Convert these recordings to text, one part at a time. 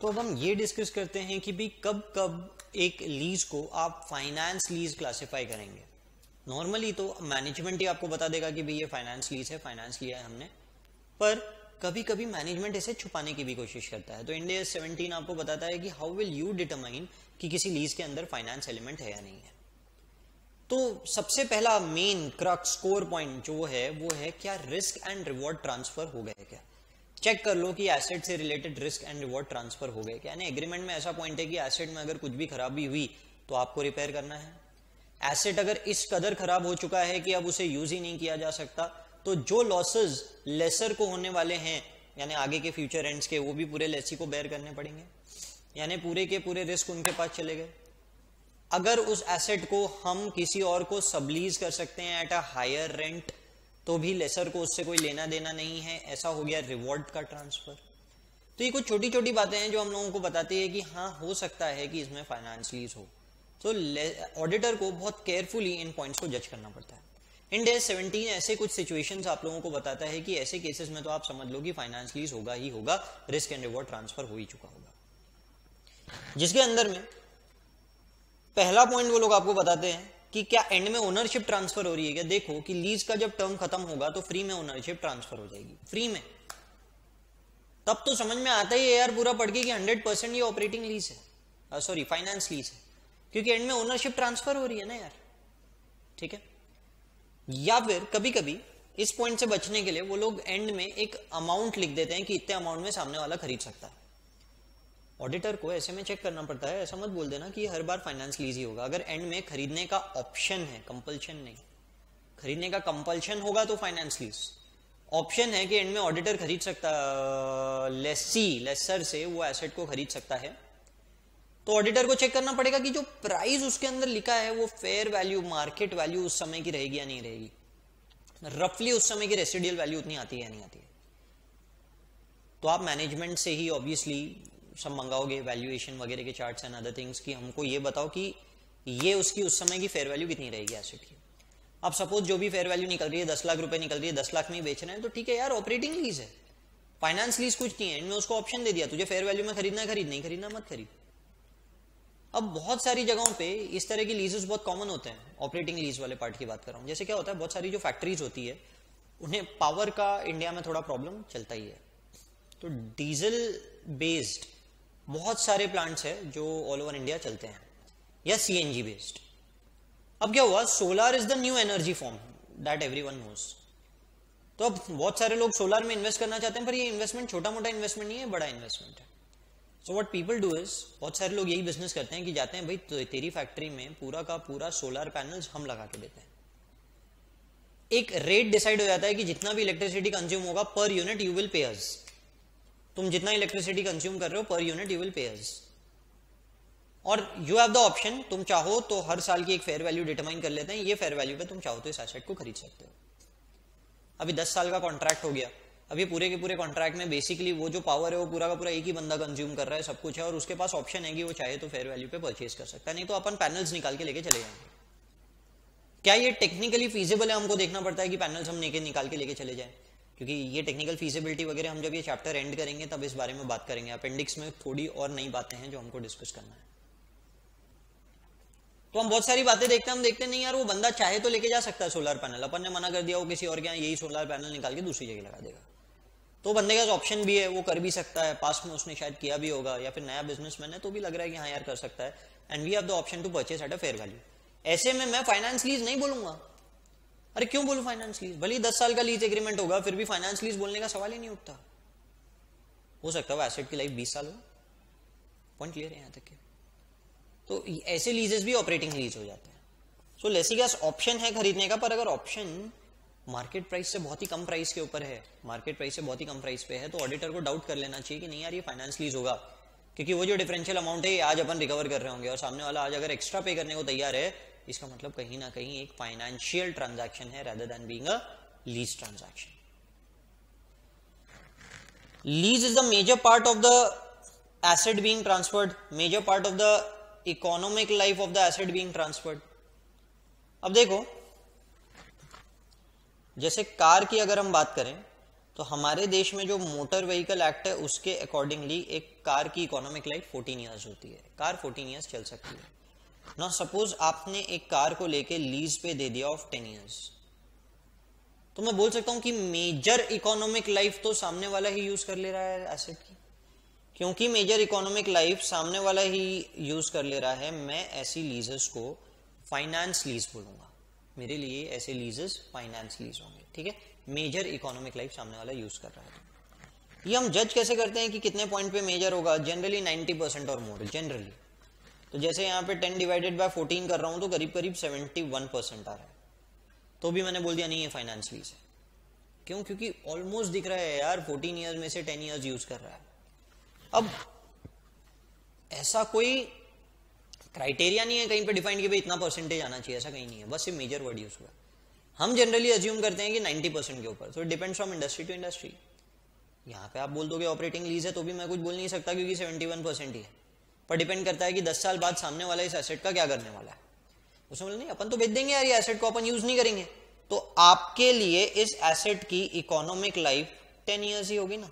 तो अब हम ये डिस्कस करते हैं कि भाई कब कब एक लीज को आप फाइनेंस लीज क्लासिफाई करेंगे। नॉर्मली तो मैनेजमेंट ही आपको बता देगा कि भाई ये फाइनेंस लीज है फाइनेंस लिया है हमने। पर कभी कभी मैनेजमेंट इसे छुपाने की भी कोशिश करता है। तो इंडिया सेवनटीन आपको बताता है कि हाउ विल यू डिटरमाइन कि किसी लीज के अंदर फाइनेंस एलिमेंट है या नहीं है। तो सबसे पहला मेन क्रक्स स्कोर पॉइंट जो है, वो है क्या रिस्क एंड रिवॉर्ड ट्रांसफ़र हो गए क्या? चेक कर लो कि एसेट से related risk and reward transfer हो गए। यानी एग्रीमेंट में ऐसा पॉइंट है कि एसेट में अगर कुछ भी खराबी हुई तो आपको रिपेयर करना है। एसेट अगर इस कदर खराब हो चुका है कि अब उसे यूज़ ही नहीं किया जा सकता तो जो लॉसेज लेसर को होने वाले हैं, यानी आगे के फ्यूचर एंड्स के, वो भी पूरे लेसी को बेयर करने पड़ेंगे। यानी पूरे के पूरे रिस्क उनके पास चले गए। अगर उस एसेट को हम किसी और को सबलीज कर सकते हैं एट अ हायर रेंट तो भी लेसर को उससे कोई लेना देना नहीं है, ऐसा हो गया रिवॉर्ड का ट्रांसफ़र तो ये कुछ छोटी छोटी बातें हैं जो हम लोगों को बताती है कि हाँ हो सकता है कि इसमें फाइनेंस लीज हो। तो ऑडिटर को बहुत केयरफुली इन पॉइंट्स को जज करना पड़ता है। इन डेज़ सेवनटीन ऐसे कुछ सिचुएशंस आप लोगों को बताता है कि ऐसे केसेस में तो आप समझ लो कि फाइनेंस लीज होगा ही होगा रिस्क एंड रिवॉर्ड ट्रांसफ़र हो ही चुका होगा। जिसके अंदर में पहला पॉइंट वो लोग आपको बताते हैं कि क्या एंड में ओनरशिप ट्रांसफ़र हो रही है क्या? देखो कि लीज का जब टर्म खत्म होगा तो फ्री में ओनरशिप ट्रांसफ़र हो जाएगी। फ्री में। तब तो समझ में आता ही है यार पूरा पढ़ के कि हंड्रेड परसेंट ये ऑपरेटिंग लीज है। सॉरी फाइनेंस लीज है। क्योंकि एंड में ओनरशिप ट्रांसफ़र हो रही है ना यार। ठीक है? या फिर कभी कभी इस पॉइंट से बचने के लिए वो लोग एंड में एक अमाउंट लिख देते हैं कि इतने अमाउंट में सामने वाला खरीद सकता है। ऑडिटर को ऐसे में चेक करना पड़ता है, ऐसा मत बोल देना कि हर बार फाइनेंस लीज ही होगा। अगर एंड में खरीदने का ऑप्शन है कंपल्शन नहीं, खरीदने का कंपल्शन होगा तो फाइनेंस लीज ऑप्शन है कि एंड में ऑडिटर खरीद सकता लेसी लेसर से वो एसेट को खरीद सकता है। तो ऑडिटर को चेक करना पड़ेगा कि जो प्राइस उसके अंदर लिखा है, वो फेयर वैल्यू मार्केट वैल्यू उस समय की रहेगी या नहीं रहेगी। रफली उस समय की रेसिडियल वैल्यू उतनी आती है या नहीं आती है। तो आप मैनेजमेंट से ही ऑब्वियसली सब मंगाओगे वैल्यूएशन वगैरह के चार्ट्स एंड अदर थिंग्स की हमको ये बताओ कि ये उसकी उस समय की फेयर वैल्यू कितनी रहेगी एसेट की अब सपोज़ जो भी फेयर वैल्यू निकल रही है, दस लाख रुपए निकल रही है, दस लाख में बेच रहे हैं तो ठीक है यार ऑपरेटिंग लीज है। फाइनेंस लीज कुछ नहीं है इनमें उसको ऑप्शन दे दिया, तुझे फेयर वैल्यू में खरीदना खरीद, नहीं खरीदना मत खरीद। अब बहुत सारी जगहों पे इस तरह की लीजेस बहुत कॉमन होते हैं ऑपरेटिंग लीज वाले पार्ट की बात कर रहा हूँ। जैसे क्या होता है, बहुत सारी जो फैक्ट्रीज होती है, उन्हें पावर का इंडिया में थोड़ा प्रॉब्लम चलता ही है। तो डीजल बेस्ड बहुत सारे प्लांट्स है जो ऑल ओवर इंडिया चलते हैं। या सी सीएनजी बेस्ड अब क्या हुआ? Solar is the new energy form that everyone knows तो अब बहुत सारे लोग सोलर में इन्वेस्ट करना चाहते हैं, पर ये इन्वेस्टमेंट छोटा मोटा इन्वेस्टमेंट नहीं है, बड़ा इन्वेस्टमेंट है। So what people do is बहुत सारे लोग यही बिज़नेस करते हैं कि जाते हैं, भाई तो तेरी फैक्ट्री में पूरा का पूरा सोलर पैनल्स हम लगा के देते हैं। एक रेट डिसाइड हो जाता है कि जितना भी इलेक्ट्रिसिटी कंज्यूम होगा पर यूनिट यू विल पे अस तुम जितना इलेक्ट्रिसिटी कंज्यूम कर रहे हो पर यूनिट यू विल पे अस और यू हैव द ऑप्शन तुम चाहो तो हर साल की एक फेयर वैल्यू डिटरमाइन कर लेते हैं, ये फेयर वैल्यू पे तुम चाहो तो इस एसेट को खरीद सकते हो। अभी दस साल का कॉन्ट्रैक्ट हो गया। अभी पूरे के पूरे कॉन्ट्रैक्ट में बेसिकली वो जो पावर है, वो पूरा का पूरा एक ही बंदा कंज्यूम कर रहा है, सब कुछ है, और उसके पास ऑप्शन है कि वो चाहे तो फेयर वैल्यू पे परचेज कर सकता है, नहीं तो अपन पैनल्स निकाल के लेके चले जाएँगे। क्या ये टेक्निकली फीजिबल है? हमको देखना पड़ता है कि पैनल्स हम लेके निकाल के लेके चले जाए। क्योंकि ये टेक्निकल फीसिबिलिटी वगैरह हम जब ये चैप्टर एंड करेंगे, तब इस बारे में बात करेंगे। अपेंडिक्स में थोड़ी और नई बातें हैं जो हमको डिस्कस करना है। तो हम बहुत सारी बातें देखते हैं, हम देखते नहीं यार, वो बंदा चाहे तो लेके जा सकता है सोलर पैनल अपन ने मना कर दिया, वो किसी और के यहाँ यही सोलर पैनल निकाल के दूसरी जगह लगा देगा। तो बंदे का ऑप्शन भी है, वो कर भी सकता है। पास में उसने शायद किया भी होगा, या फिर नया बिजनेसमैन है तो भी लग रहा है कि हाँ यार, कर सकता है। And we have the option to purchase at a fair value ऐसे में मैं फाइनेंस लीज नहीं बोलूँगा। अरे क्यों बोलू फाइनेंस लीज भले दस साल का लीज एग्रीमेंट होगा, फिर भी फाइनेंस लीज बोलने का सवाल ही नहीं उठता। हो सकता है एसेट की लाइफ बीस साल हो। पॉइंट क्लियर है यहाँ तक के। तो ऐसे लीजेस भी ऑपरेटिंग लीज हो जाते हैं। सो लेसी गैस ऑप्शन है खरीदने का, पर अगर ऑप्शन मार्केट प्राइस से बहुत ही कम प्राइस के ऊपर है मार्केट प्राइस से बहुत ही कम प्राइस पे है तो ऑडिटर को डाउट कर लेना चाहिए कि नहीं यार ये फाइनेंस लीज होगा। क्योंकि वो जो डिफरेंशियल अमाउंट है आज अपन रिकवर कर रहे होंगे, और सामने वाला आज अगर एक्स्ट्रा पे करने को तैयार है इसका मतलब कहीं ना कहीं एक फाइनेंशियल ट्रांजैक्शन है rather than being a lease transaction lease is the major part of the asset being transferred major part of the economic life of the asset being transferred अब देखो, जैसे कार की अगर हम बात करें तो हमारे देश में जो मोटर व्हीकल एक्ट है, उसके अकॉर्डिंगली एक कार की इकोनॉमिक लाइफ 14 इयर्स होती है। कार 14 इयर्स चल सकती है। ना सपोज़ आपने एक कार को लेके लीज पे दे दिया ऑफ़ 10 इयर्स तो मैं बोल सकता हूँ कि मेजर इकोनॉमिक लाइफ तो सामने वाला ही यूज़ कर ले रहा है एसेट की. क्योंकि मेजर इकोनॉमिक लाइफ सामने वाला ही यूज़ कर ले रहा है, मैं ऐसी लीजेस को फाइनेंस लीज बोलूँगा. मेरे लिए ऐसे लीजेस फाइनेंस लीज होंगे, ठीक है? मेजर इकोनॉमिक लाइफ सामने वाला यूज़ कर रहा है. ये हम जज कैसे करते हैं कि कितने पॉइंट पे मेजर होगा? जनरली 90 परसेंट और मोर जनरली तो जैसे यहाँ पे 10 डिवाइडेड बाय 14 कर रहा हूँ तो करीब करीब 71 परसेंट आ रहा है। तो भी मैंने बोल दिया, नहीं है फाइनेंस लीज है। क्यों? क्योंकि ऑलमोस्ट दिख रहा है यार 14 ईयर्स में से 10 ईयर्स यूज़ कर रहा है। अब ऐसा कोई क्राइटेरिया नहीं है कहीं पे डिफाइंड कि भाई इतना परसेंटेज आना चाहिए, ऐसा कहीं नहीं है। बस ये मेजर वर्ड यूज़ हुआ हम जनरली अज्यूम करते हैं कि 90 परसेंट के ऊपर। So depends from industry to industry यहाँ पे आप बोल दोगे ऑपरेटिंग लीज है तो भी मैं कुछ बोल नहीं सकता क्योंकि 71 परसेंट ही है। पर डिपेंड करता है कि 10 साल बाद सामने वाला इस एसेट का क्या करने वाला है। उसमें बोले नहीं, अपन तो बेच देंगे यार ये एसेट को, अपन यूज़ नहीं करेंगे। तो आपके लिए इस एसेट की इकोनॉमिक लाइफ टेन ईयर्स ही होगी ना।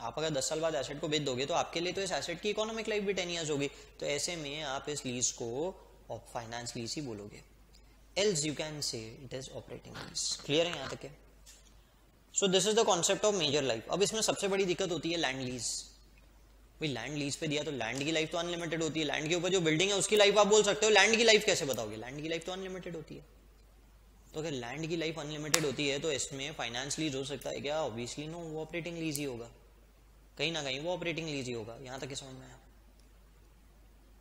आप अगर 10 साल बाद एसेट को बेच दोगे तो आपके लिए तो इस एसेट की इकोनॉमिक लाइफ भी टेन ईयर्स होगी। तो ऐसे में आप इस लीज को फाइनेंस लीज ही बोलोगे। Else you can say it is operating lease. Clear है यहाँ तक so this is the concept of major life अब इसमें सबसे बड़ी दिक्कत होती है लैंड लीज भाई लैंड लीज पे दिया तो लैंड की लाइफ तो अनलिमिटेड होती है। लैंड के ऊपर जो बिल्डिंग है, उसकी लाइफ आप बोल सकते हो। लैंड की लाइफ कैसे बताओगे? लैंड की लाइफ तो अनलिमिटेड होती है। तो अगर लैंड की लाइफ अनलिमिटेड होती है तो इसमें फाइनेंस लीज हो सकता है क्या? ऑब्वियसली नो वो ऑपरेटिंग लीज ही होगा। कहीं ना कहीं वो ऑपरेटिंग लीज ही होगा। यहाँ तक समझ में आया।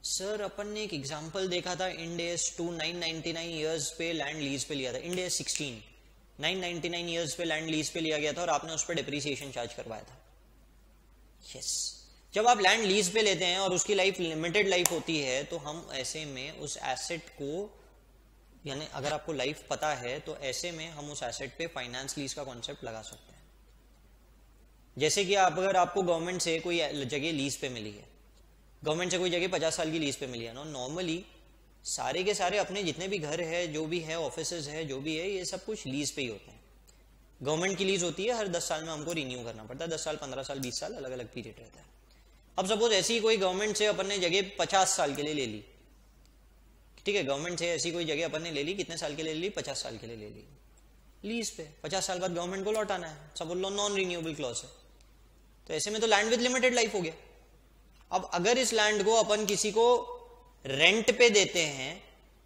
सर अपन ने एक एग्ज़ाम्पल देखा था Ind AS two nine ninety nine years पे लैंड लीज पे लिया था। Ind AS sixteen nine ninety nine years पे लैंड लीज पे लिया गया था और आपने उस पर डिप्रिसिएशन चार्ज करवाया था। Yes yes. जब आप लैंड लीज पे लेते हैं और उसकी लाइफ लिमिटेड लाइफ होती है तो हम ऐसे में उस एसेट को, यानी अगर आपको लाइफ पता है तो ऐसे में हम उस एसेट पे फाइनेंस लीज का कॉन्सेप्ट लगा सकते हैं। जैसे कि आप, अगर आपको गवर्नमेंट से कोई जगह लीज पे मिली है गवर्नमेंट से कोई जगह पचास साल की लीज पे मिली है, ना नॉर्मली सारे के सारे अपने जितने भी घर है, जो भी है ऑफ़िस है, जो भी है, ये सब कुछ लीज पे ही होते हैं। गवर्नमेंट की लीज होती है, हर दस साल में हमको रिन्यू करना पड़ता है, दस साल, पंद्रह साल, बीस साल अलग अलग पीरियड रहता है। अब सपोज़ ऐसी कोई गवर्नमेंट से अपन ने जगह पचास साल के लिए ले ली। ठीक है गवर्नमेंट से ऐसी कोई जगह अपन ने ले ली, कितने साल के लिए ले ली? पचास साल के लिए ले ली। लीज पे। पचास साल बाद गवर्नमेंट को लौटाना है। सब नॉन रिन्यूएबल क्लॉज है। तो ऐसे में तो लैंड विद लिमिटेड लाइफ हो गया। अब अगर इस लैंड को अपन किसी को रेंट पे देते हैं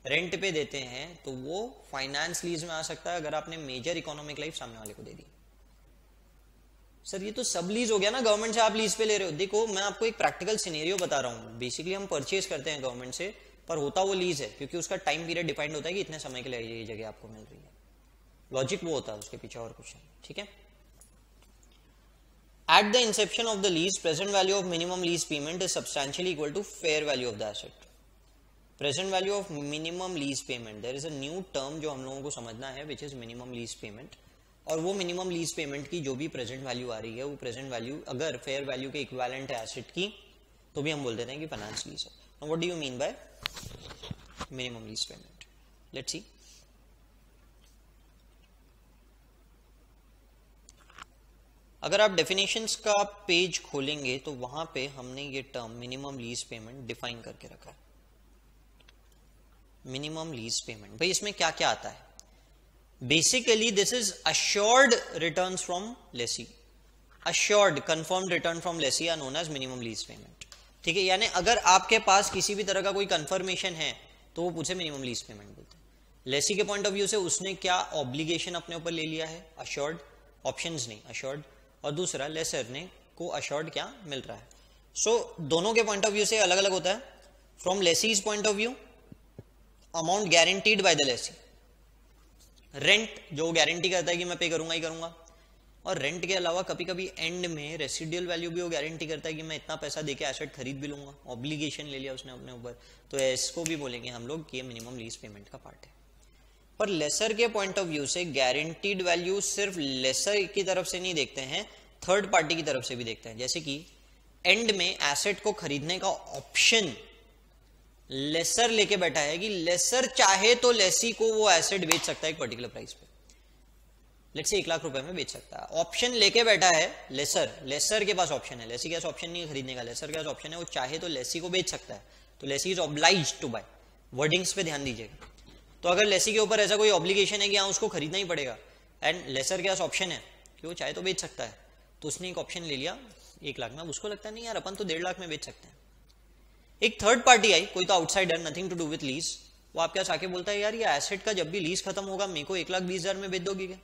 रेंट पे देते हैं तो वो फाइनेंस लीज में आ सकता है, अगर आपने मेजर इकोनॉमिक लाइफ सामने वाले को दे दी। सर, ये तो सब लीज हो गया ना गवर्नमेंट से आप लीज पे ले रहे हो। देखो, मैं आपको एक प्रैक्टिकल सिनेरियो बता रहा हूँ। बेसिकली हम परचेज करते हैं गवर्नमेंट से, पर होता वो लीज है, क्योंकि उसका टाइम पीरियड डिपेंड होता है कि इतने समय के लिए ये जगह आपको मिल रही है। लॉजिक वो होता है, उसके पीछे और कुछ ठीक है? At the inception of the lease present value of minimum lease payment is substantially equal to fair value of the asset present value of minimum lease payment there is a new term जो हम लोगों को समझना है which is minimum lease payment और वो minimum lease payment की जो भी प्रेजेंट वैल्यू आ रही है, वो प्रेजेंट वैल्यू अगर फेयर वैल्यू के इक्वालेंट है एसेट की तो भी हम बोल देते हैं कि फाइनेंस लीज है। What do you mean by minimum lease payment let's see अगर आप डेफिनेशंस का पेज खोलेंगे तो वहाँ पे हमने ये term minimum lease payment define करके रखा है। मिनिमम लीज पेमेंट भाई, इसमें क्या क्या आता है? Basically this is assured return from lessee assured confirm return from lessee are known as minimum lease payment ठीक है? यानी अगर आपके पास किसी भी तरह का कोई कंफर्मेशन है तो वो पूछे मिनिमम लीज पेमेंट बोलते लेसी के पॉइंट ऑफ़ व्यू से उसने क्या ऑब्लिगेशन अपने ऊपर ले लिया है? अश्योर्ड ऑप्शंस नहीं अश्योर्ड और दूसरा लेसर ने को अशोर्ड क्या मिल रहा है? सो so, दोनों के पॉइंट ऑफ़ व्यू से अलग अलग होता है। From lessee's point of view amount guaranteed by the lessee rent जो गारंटी करता है कि मैं पे करूँगा ही करूँगा। और रेंट के अलावा कभी कभी एंड में रेसिडियल वैल्यू भी वो गारंटी करता है कि मैं इतना पैसा देके एसेट खरीद भी लूँगा। ऑब्लिगेशन ले लिया उसने अपने ऊपर। तो इसको भी बोलेंगे हम लोग कि ये मिनिमम लीज पेमेंट का पार्ट है। पर लेसर के पॉइंट ऑफ़ व्यू से गारंटीड वैल्यू सिर्फ़ लेसर की तरफ़ से नहीं देखते हैं थर्ड पार्टी की तरफ़ से भी देखते हैं। जैसे कि एंड में एसेट को खरीदने का ऑप्शन लेसर लेके बैठा है कि लेसर चाहे तो लेसी को वो एसेट बेच सकता है एक पर्टिकुलर प्राइस पे। लेट से एक लाख रुपए में बेच सकता है। ऑप्शन लेके बैठा है लेसर लेसर के पास ऑप्शन है। लेसी के पास ऑप्शन नहीं खरीदने का। लेसर के पास ऑप्शन है, वो चाहे तो लेसी को बेच सकता है। तो lessee is oblige to buy wordings पे ध्यान दीजिएगा तो अगर लेसी के ऊपर ऐसा कोई ऑब्लिगेशन है कि हाँ उसको खरीदना ही पड़ेगा एंड लेसर के पास ऑप्शन है कि वो चाहे तो बेच सकता है तो उसने एक ऑप्शन ले लिया, एक लाख में। उसको लगता नहीं यार, अपन तो डेढ़ लाख में बेच सकते हैं। एक थर्ड पार्टी आई, कोई तो outsider nothing to do with lease वो आपके पास आके बोलता है, यार, ये एसेट का जब भी लीज खत्म होगा, मेरे को एक लाख बीस हज़ार में बेच दोगी क्या?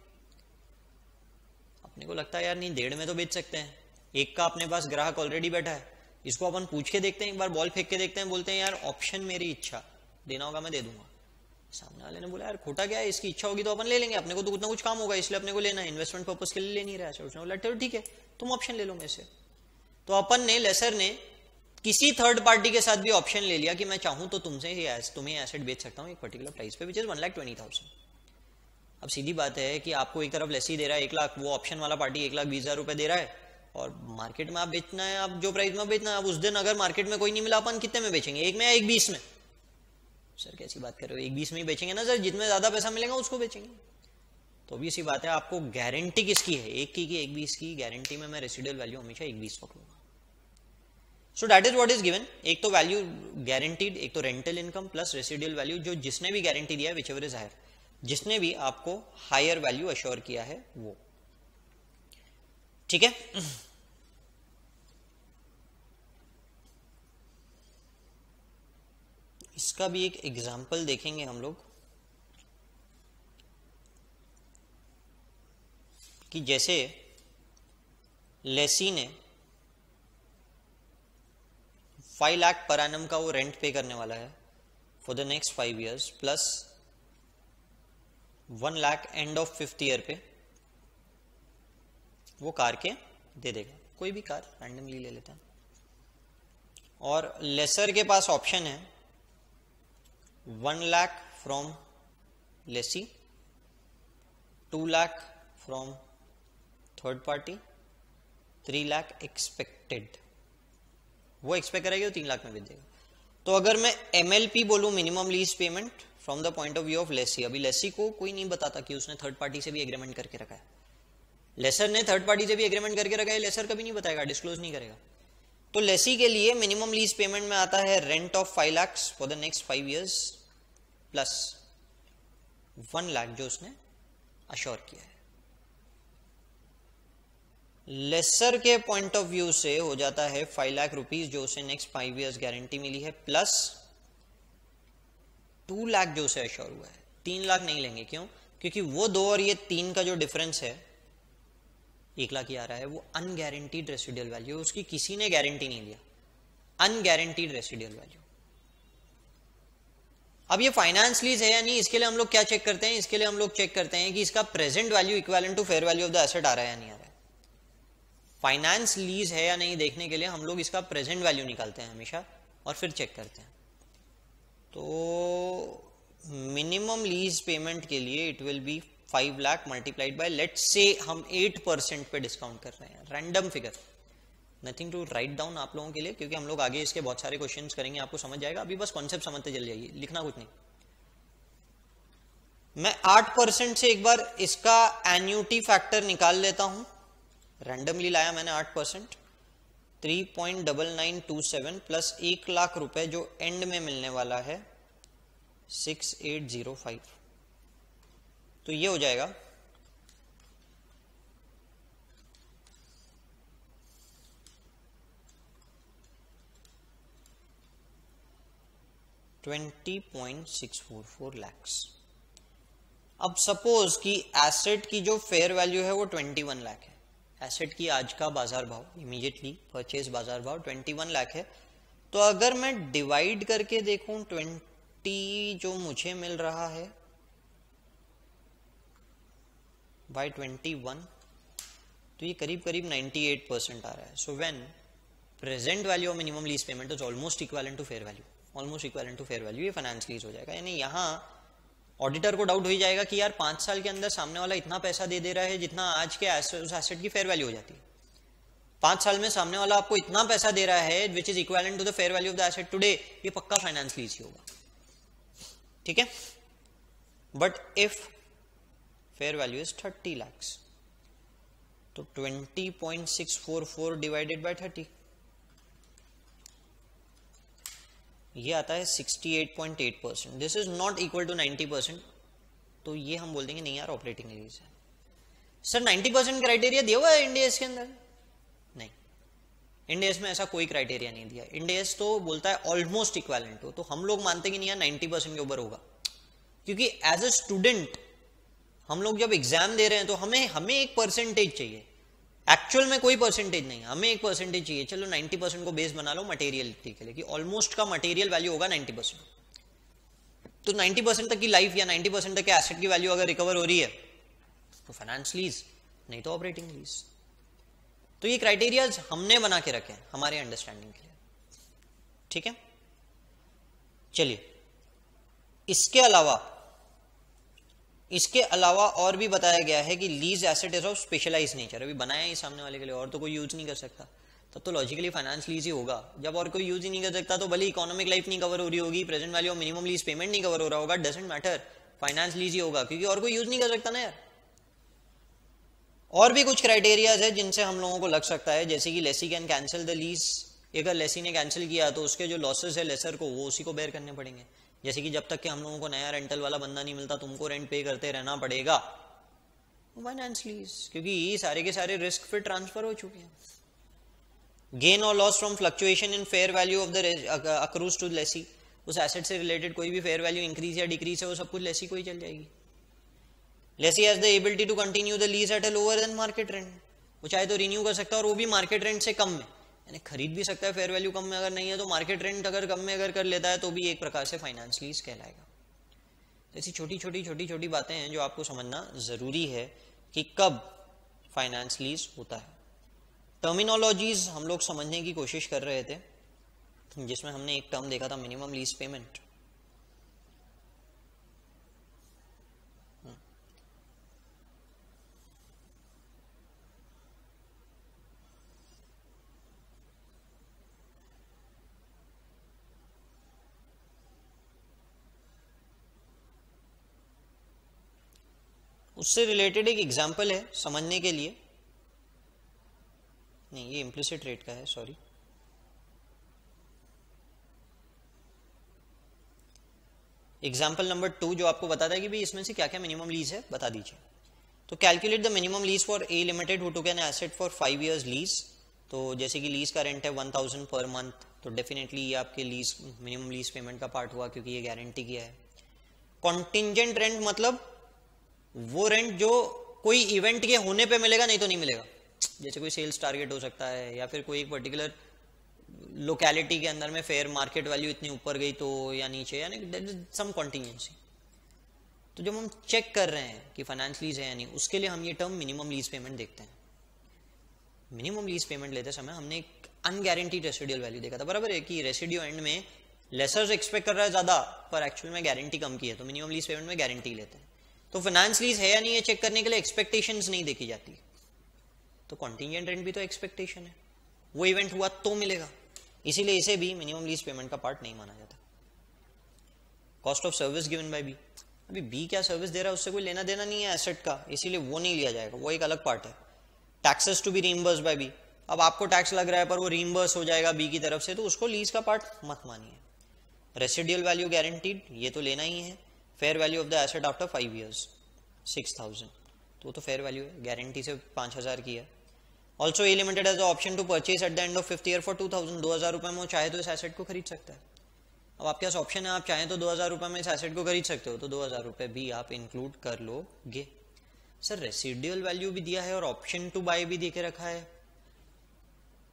अपने को लगता है, यार, नहीं, डेढ़ में तो बेच सकते हैं। एक का अपने पास ग्राहक ऑलरेडी बैठा है। इसको अपन पूछ के देखते हैं, एक बार बॉल फेंक के देखते हैं, बोलते हैं, यार ऑप्शन मेरी इच्छा। देना होगा, मैं दे दूँगा। सामने वाले ने बोला, यार, खोटा क्या है? इसकी इच्छा होगी तो अपन ले लेंगे। अपने को तो कुछ ना कुछ काम होगा, इसलिए अपने को लेना है। इन्वेस्टमेंट पर्पज के लिए ले नहीं रहा है। उसने बोला ठीक है, तुम ऑप्शन ले लो मेरे से। तो अपन ने लेसर ने किसी थर्ड पार्टी के साथ भी ऑप्शन ले लिया कि मैं चाहूँ तो तुमसे तुम्हें एसेट बेच सकता हूँ एक पर्टिकुलर प्राइस पे which is one lakh twenty thousand अब सीधी बात है कि आपको एक तरफ़ लेसी दे रहा है एक लाख वो ऑप्शन वाला पार्टी एक लाख बीस हज़ार रुपए दे रहा है और मार्केट में आप बेचना है आप जो प्राइस में बेचना है आप उस दिन अगर मार्केट में कोई नहीं मिला अपन कितने में बेचेंगे? एक में या एक बीस में? सर कैसी बात कर रहे हो? एक बीस में ही बेचेंगे ना सर जितने ज़्यादा पैसा मिलेगा उसको बेचेंगे। तो भी सी बात है आपको गारंटी किसकी है? एक की, की एक बीस की? गारंटी में मैं रेसिडियल वैल्यू हमेशा एक बीस पकड़ूँगा। So that is what is given एक तो वैल्यू गारंटीड एक तो rental income plus residual value जो जिसने भी गारंटी दिया है विच एवर इज़ हायर जिसने भी आपको हायर वैल्यू अश्योर किया है, वो। ठीक है? इसका भी एक एग्ज़ाम्पल देखेंगे हम लोग। कि जैसे लेसी ने फाइव लाख पर एनम का वो रेंट पे करने वाला है for the next five years plus one lakh end of fifth year पे वो कार के दे देगा। कोई भी कार रैंडमली ले लेता है। और लेसर के पास ऑप्शन है one lakh from lessee two lakh from third party three lakh expected वो एक्सपेक्ट करेगी तो तीन लाख में भी देगा तो अगर मैं एमएलपी बोलू minimum lease payment from the point of view of lessee अभी लेसी को कोई नहीं बताता कि उसने थर्ड पार्टी से भी एग्रीमेंट करके रखा है। लेसर ने थर्ड पार्टी से भी एग्रीमेंट करके रखा है लेसर कभी नहीं बताएगा डिस्क्लोज नहीं करेगा। तो लेसी के लिए मिनिमम लीज पेमेंट में आता है rent of five lakhs for the next five years plus one lakh जो उसने अश्योर किया है। लेसर के पॉइंट ऑफ़ व्यू से हो जाता है फाइव लाख रुपीज़ जो उसे नेक्स्ट फाइव ईयर्स गारंटी मिली है प्लस टू लाख जो उसे अश्योर हुआ है। तीन लाख नहीं लेंगे क्यों? क्योंकि वो दो और ये तीन का जो डिफरेंस है, एक लाख ही आ रहा है, वो अनगारंटीड रेसिडियल वैल्यू उसकी किसी ने गारंटी नहीं दिया अनगारंटीड रेसिडियल वैल्यू अब ये फाइनेंस लीज है या नहीं, इसके लिए हम लोग क्या चेक करते हैं? इसके लिए हम लोग चेक करते हैं कि इसका present value equivalent to fair value of the asset आ रहा है या नहीं आ रहा है। फाइनेंस लीज है या नहीं देखने के लिए हम लोग इसका प्रेजेंट वैल्यू निकालते हैं हमेशा और फिर चेक करते हैं। तो मिनिमम लीज पेमेंट के लिए it will be five lakh multiplied by let's say हम एट परसेंट पे डिस्काउंट कर रहे हैं। Random figure nothing to write down आप लोगों के लिए, क्योंकि हम लोग आगे इसके बहुत सारे क्वेश्चन करेंगे, आपको समझ जाएगा। अभी बस कॉन्सेप्ट समझते चल जाइए लिखना कुछ नहीं। मैं आठ परसेंट से एक बार इसका एन्यूटी फैक्टर निकाल लेता हूँ। रैंडमली लाया मैंने आठ percent. Three point double nine two seven plus एक लाख रुपए जो एंड में मिलने वाला है सिक्स एट ज़ीरो फाइव तो ये हो जाएगा। Twenty point six four four lakhs अब सपोज़ कि एसेट की जो फेयर वैल्यू है वो ट्वेंटी वन लैख है। एसेट की आज का बाज़ार भाव इमीडिएटली परचेज बाज़ार भाव ट्वेंटी वन लाख है। तो अगर मैं डिवाइड करके देखूँ ट्वेंटी जो मुझे मिल रहा है बाय 21 तो ये करीब करीब 98 परसेंट आ रहा है। So when present value minimum lease payment is almost equal to fair value almost equal to fair value ये फाइनेंस लीज हो जाएगा। यानी यहाँ ऑडिटर को डाउट हो जाएगा कि यार पाँच साल के अंदर सामने वाला इतना पैसा दे दे रहा है जितना आज के उस एसेट की फेयर वैल्यू हो जाती है। पाँच साल में सामने वाला आपको इतना पैसा दे रहा है which is equal to the fair value of the asset today ये पक्का फाइनेंस लीज ही होगा। ठीक है? But if fair value is thirty lakhs तो twenty point six four four divided by thirty ये आता है sixty eight point eight percent this is not equal to ninety percent तो ये हम बोल देंगे, नहीं यार ऑपरेटिंग लीज है. सर 90 परसेंट क्राइटेरिया दिया हुआ है इंडियस के अंदर? नहीं। इंडियस में ऐसा कोई क्राइटेरिया नहीं दिया। इंडियस तो बोलता है ऑलमोस्ट इक्वेलेंट हो तो हम लोग मानते कि नहीं यार 90 परसेंट के ऊपर होगा। क्योंकि एज अ स्टूडेंट हम लोग जब एग्ज़ाम दे रहे हैं तो हमें हमें एक परसेंटेज चाहिए। एक्चुअल में कोई परसेंटेज नहीं हमें एक परसेंटेज चाहिए। चलो 90 परसेंट को बेस बना लो मटेरियल के लिए कि ऑलमोस्ट का मटेरियल वैल्यू होगा 90 परसेंट तो 90 परसेंट तक की लाइफ या 90 परसेंट तक के एसेट की वैल्यू अगर रिकवर हो रही है तो फाइनेंस लीज नहीं तो ऑपरेटिंग लीज तो ये क्राइटेरिया हमने बना के रखे हैं, हमारे अंडरस्टैंडिंग के लिए। ठीक है? चलिए। इसके अलावा इसके अलावा और भी बताया गया है कि lease asset is of specialise nature अभी बनाया ही सामने वाले के लिए, और तो कोई यूज़ नहीं कर सकता। तब तो लॉजिकली फाइनेंस लीज ही होगा। जब और कोई यूज़ ही नहीं कर सकता तो भले इकोनॉमिक लाइफ नहीं कवर हो रही होगी present value minimum lease payment नहीं कवर हो रहा होगा डजेंट मैटर फाइनेंस लीज ही होगा, क्योंकि और कोई यूज़ नहीं कर सकता ना यार। और भी कुछ क्राइटेरियाज है जिनसे हम लोगों को लग सकता है, जैसे कि lessee can cancel the lease अगर लेसी ने कैंसिल किया तो उसके जो लॉसेस है लेसर को, वो उसी को बेयर करने पड़ेंगे। जैसे कि जब तक कि हम लोगों को नया रेंटल वाला बंदा नहीं मिलता, तुमको रेंट पे करते रहना पड़ेगा। फाइनेंस लीज क्योंकि ये सारे के सारे रिस्क फिर ट्रांसफ़र हो चुके हैं। गेन और loss from fluctuation in fair value of the accrues to lessee उस एसेट से रिलेटेड कोई भी फेयर वैल्यू इंक्रीज या डिक्रीज है, वो सब कुछ लेसी को ही चल जाएगी। Lessee has the ability to continue the lease at a lower than market rent वो चाहे तो रिन्यू कर सकता है और वो भी मार्केट रेंट से कम में यानी खरीद भी सकता है फेयर वैल्यू कम में, अगर नहीं है तो मार्केट रेंट अगर कम में अगर कर लेता है तो भी एक प्रकार से फाइनेंस लीज कहलाएगा। ऐसी छोटी छोटी छोटी छोटी बातें हैं जो आपको समझना ज़रूरी है कि कब फाइनेंस लीज होता है। टर्मिनोलॉजीज हम लोग समझने की कोशिश कर रहे थे, जिसमें हमने एक टर्म देखा था मिनिमम लीज पेमेंट उससे रिलेटेड एक एग्ज़ाम्पल है, समझने के लिए। नहीं, ये इम्प्लिसिट रेट का है सॉरी एग्ज़ाम्पल नंबर टू जो आपको बताता है कि भाई इसमें से क्या क्या मिनिमम लीज है, बता दीजिए। तो calculate the minimum lease for A limited who to can asset for five years lease तो जैसे कि लीज का रेंट है वन थाउज़ेंड पर मंथ तो डेफिनेटली ये आपके लीज मिनिमम लीज पेमेंट का पार्ट हुआ, क्योंकि ये गारंटी किया है। कॉन्टिजेंट रेंट मतलब वो रेंट जो कोई इवेंट के होने पे मिलेगा, नहीं तो नहीं मिलेगा। जैसे कोई सेल्स टारगेट हो सकता है, या फिर कोई एक पर्टिकुलर लोकेलिटी के अंदर में फेयर मार्केट वैल्यू इतनी ऊपर गई तो या नीचे, यानी सम कॉन्टीजेंसी तो जब हम चेक कर रहे हैं कि फाइनेंस लीज है या नहीं, उसके लिए हम ये टर्म मिनिमम लीज पेमेंट देखते हैं। मिनिमम लीज पेमेंट लेते समय हमने एक अनगारंटीड रेसिडियल वैल्यू देखा था। बराबर है कि रेसिडियो एंड में लेसर एक्सपेक्ट कर रहा है ज़्यादा, पर एक्चुअल में गारंटी कम की है तो मिनिमम लीज पेमेंट में गारंटी लेते हैं। तो फाइनेंस लीज है या नहीं ये चेक करने के लिए एक्सपेक्टेशन नहीं देखी जाती। तो कॉन्टीजेंट रेंट भी तो एक्सपेक्टेशन है। वो इवेंट हुआ तो मिलेगा। इसीलिए इसे भी मिनिमम लीज पेमेंट का पार्ट नहीं माना जाता। Cost of service given by B अभी बी क्या सर्विस दे रहा है, उससे कोई लेना देना नहीं है एसेट का। इसीलिए वो नहीं लिया जाएगा। वो एक अलग पार्ट है। Taxes to be reimburse by B अब आपको टैक्स लग रहा है, पर वो रीम्बर्स हो जाएगा बी की तरफ़ से तो उसको लीज का पार्ट मत मानिए। रेसिडियल वैल्यू गारंटीड ये तो लेना ही है। Fair value of the asset after five years six thousand तो वो तो फेयर वैल्यू है गारंटी से पाँच हज़ार की है। Also A limited has option to purchase at the end of fifth year for two thousand दो हज़ार रुपए में वो चाहे तो इस एसेट को खरीद सकता है। अब आपके पास ऑप्शन है, आप चाहें तो दो हज़ार रुपए में इस एसेट को खरीद सकते हो तो दो हज़ार रुपए भी आप इंक्लूड कर लोगे। सर रेसिडियल वैल्यू भी दिया है और ऑप्शन टू बाय भी देके रखा है।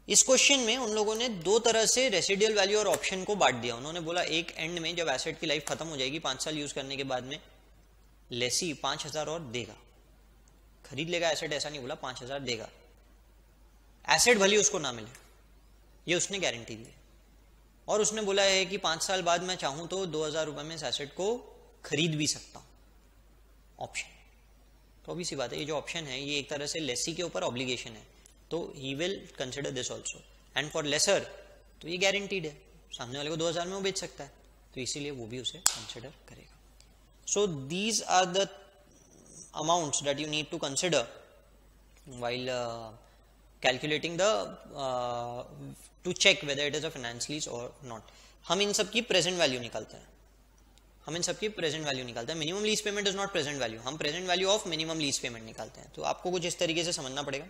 इस क्वेश्चन में उन लोगों ने दो तरह से रेसिडियल वैल्यू और ऑप्शन को बांट दिया। उन्होंने बोला, एक एंड में जब एसेट की लाइफ खत्म हो जाएगी, पाँच साल यूज़ करने के बाद में लेसी पाँच हज़ार और देगा। खरीद लेगा एसेट ऐसा नहीं बोला, पाँच हज़ार देगा। एसेट भली उसको ना मिले। ये उसने गारंटी दी। और उसने बोला है कि पाँच साल बाद मैं चाहूँ तो दो हज़ार रुपए में इस एसेट को खरीद भी सकता हूँ। ऑप्शन तो अभी सी बात है, ये जो ऑप्शन है, ये एक तरह से लेसी के ऊपर ऑब्लिगेशन है। तो he will consider this also and for lessor तो ये गारंटीड है। सामने वाले को 2000 में वो बेच सकता है। तो इसीलिए वो भी उसे कंसिडर करेगा। So these are the amounts that you need to consider while uh, calculating the uh, to check whether it is or not. हम इन सब की प्रेजेंट वैल्यू निकालते हैं। हम इन सबकी प्रेजेंट वैल्यू निकालते हैं। Minimum lease payment is not present value हम present value of minimum lease payment निकालते हैं। तो आपको कुछ इस तरीके से समझना पड़ेगा।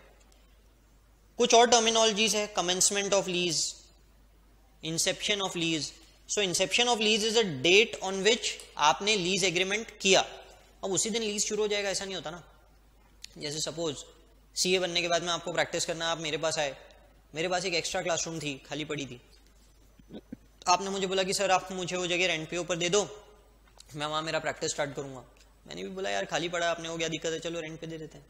कुछ और टर्मिनोलॉजीज है commencement of lease inception of lease so inception of lease is a date on which आपने लीज एग्रीमेंट किया। अब उसी दिन लीज शुरू हो जाएगा, ऐसा नहीं होता ना। जैसे सपोज़ सीए बनने के बाद में आपको प्रैक्टिस करना, आप मेरे पास आए। मेरे पास एक एक्स्ट्रा क्लासरूम थी, खाली पड़ी थी। आपने मुझे बोला कि, सर, आप मुझे वो जगह रेंट पे ऊपर दे दो। मैं वहाँ मेरा प्रैक्टिस स्टार्ट करूँगा। मैंने भी बोला, यार, खाली पड़ा, आपने हो गया, दिक्कत है, चलो रेंट पे दे देते हैं।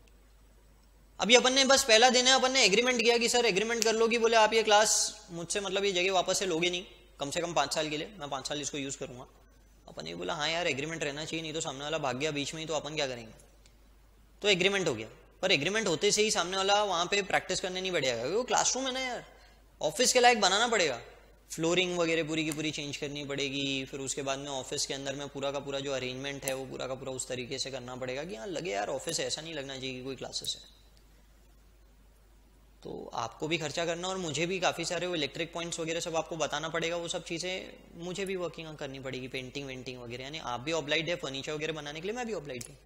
अभी अपन ने बस पहला दिन है, अपन ने एग्रीमेंट किया कि, सर एग्रीमेंट कर लो कि बोले, आप ये क्लास मुझसे मतलब ये जगह वापस से लोगे नहीं। कम से कम पाँच साल के लिए, मैं पाँच साल इसको यूज़ करूँगा। अपन ने बोला हाँ यार एग्रीमेंट रहना चाहिए, नहीं तो सामने वाला भाग गया बीच में ही तो अपन क्या करेंगे? तो एग्रीमेंट हो गया। पर एग्रीमेंट होते से ही सामने वाला वहाँ पे प्रैक्टिस करने नहीं बढ़ेगा वो क्लासरूम है ना यार। ऑफ़िस के लायक बनाना पड़ेगा। फ्लोरिंग वगैरह पूरी की पूरी चेंज करनी पड़ेगी, फिर उसके बाद में ऑफ़िस के अंदर में पूरा का पूरा जो अरेंजमेंट है, वो पूरा का पूरा उस तरीके से करना पड़ेगा कि हाँ लगे यार ऑफ़िस ऐसा नहीं लगना चाहिए कि कोई क्लासेस है। तो आपको भी खर्चा करना और मुझे भी काफ़ी सारे वो इलेक्ट्रिक पॉइंट्स वगैरह सब आपको बताना पड़ेगा, वो सब चीज़ें मुझे भी वर्किंग करनी पड़ेगी पेंटिंग वेंटिंग वगैरह, यानी आप भी ऑब्लाइड है फर्नीचर वगैरह बनाने के लिए मैं भी ऑब्लाइड हूँ।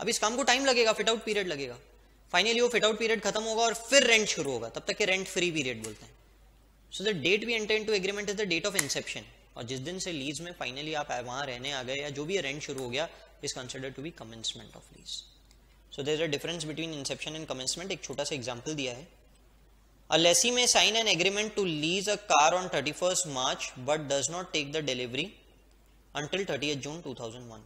अब इस काम को टाइम लगेगा फिट आउट पीरियड लगेगा। फाइनली वो फिट आउट पीरियड खत्म होगा और फिर रेंट शुरू होगा, तब तक के रेंट फ्री पीरियड बोलते हैं। So the date we enter to agreement is the date of inception और जिस दिन से लीज में फाइनली आप वहाँ रहने आ गए या जो भी रेंट शुरू हो गया is consider to be commencement of lease so there a difference between inception and commencement एक छोटा सा एग्ज़ाम्पल दिया है। A lessee may sign an agreement to lease a car on 31st March but does not take the delivery until 30th June 2001.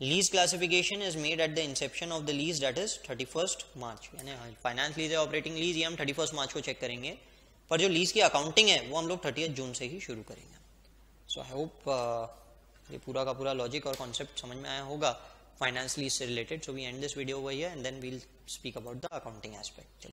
Lease classification is made at the inception of the lease that is 31st March. यानी finance lease है operating lease ये हम 31st मार्च को check करेंगे पर जो lease की accounting है वो हम लोग 30th जून से ही शुरू करेंगे सो आई होप ये पूरा का पूरा लॉजिक और कॉन्सेप्ट समझ में आया होगा फाइनेंस लीज से related so we end this video over here and then we'll speak about the accounting aspect